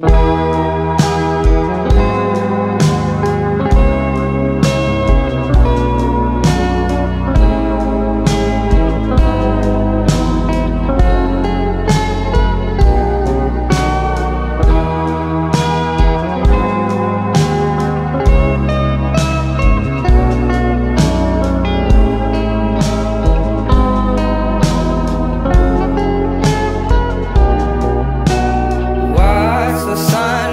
Bye. sign.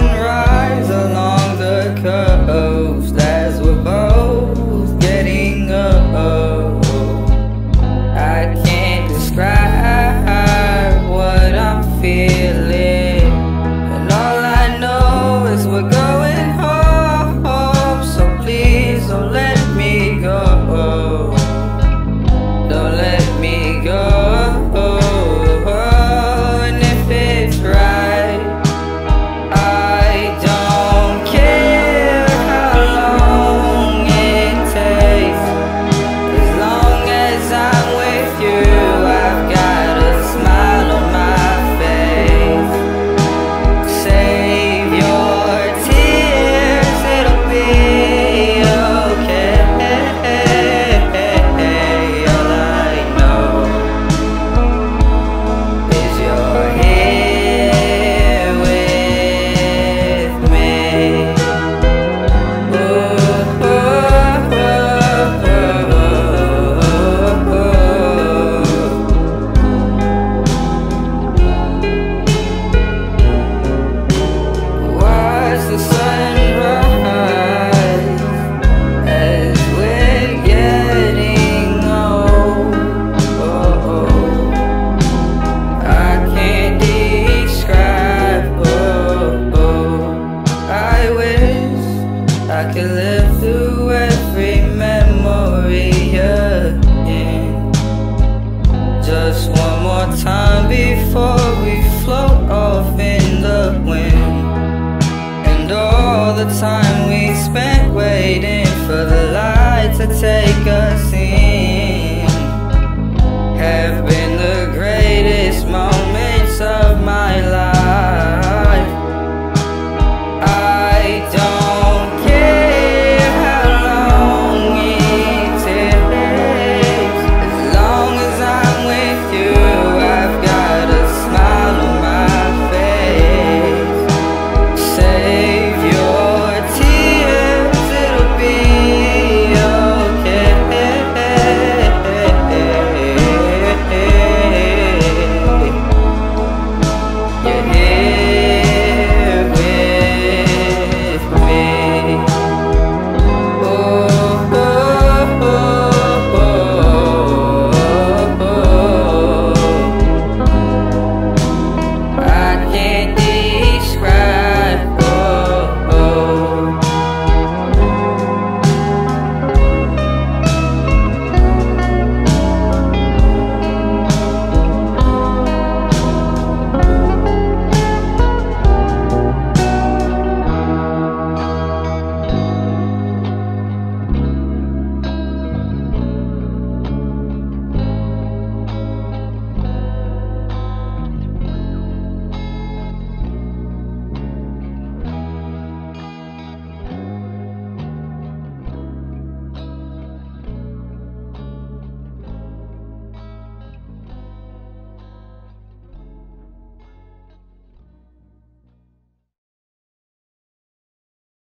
time before we float off in the wind. And all the time we spent waiting for the light to take us in.